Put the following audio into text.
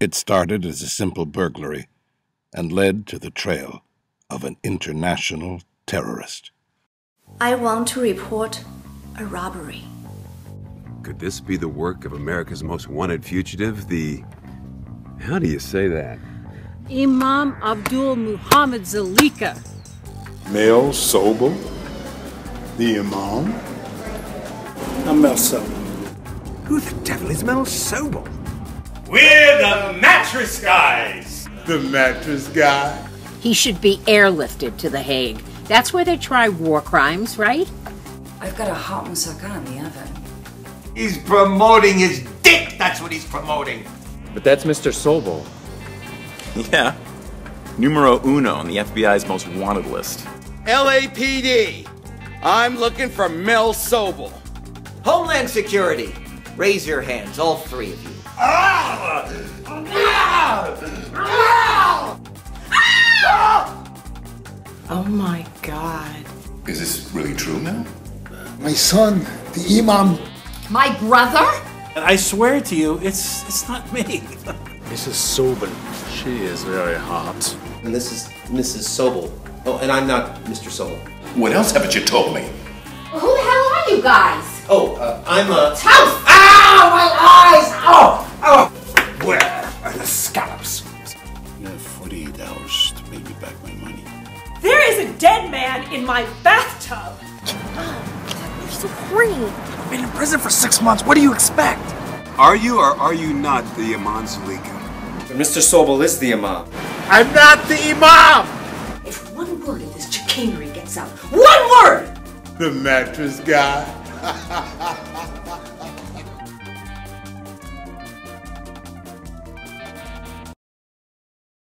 It started as a simple burglary and led to the trail of an international terrorist. I want to report a robbery. Could this be the work of America's most wanted fugitive, the. How do you say that? Imam Abdul Muhammad Zalika. Mel Sobel, the Imam. I'm Mel Sobel. Who the devil is Mel Sobel? We're the mattress guys! The mattress guy? He should be airlifted to The Hague. That's where they try war crimes, right? I've got a hot moussaka in the oven. He's promoting his dick! That's what he's promoting! But that's Mr. Sobel. Yeah. Numero uno on the FBI's most wanted list. LAPD! I'm looking for Mel Sobel. Homeland Security! Raise your hands, all three of you. Oh my god. Is this really true now? My son, the Imam. My brother? I swear to you, it's it's not me. Mrs. Sobel. She is very hot. And this is Mrs. Sobel. Oh, and I'm not Mr. Sobel. What else haven't you told me? Who the hell are you guys? Oh, uh, I'm a. Toast! Ow! My eyes! Oh! Oh! Where are the scallops? You have 48 hours to pay me back my money. There is a dead man in my bathtub. You're so horny. I've been in prison for six months. What do you expect? Are you or are you not the Iman Zalika? Mr. Sobel is the Imam. I'm not the Imam! If one word of this chicanery gets out, one word! The mattress guy?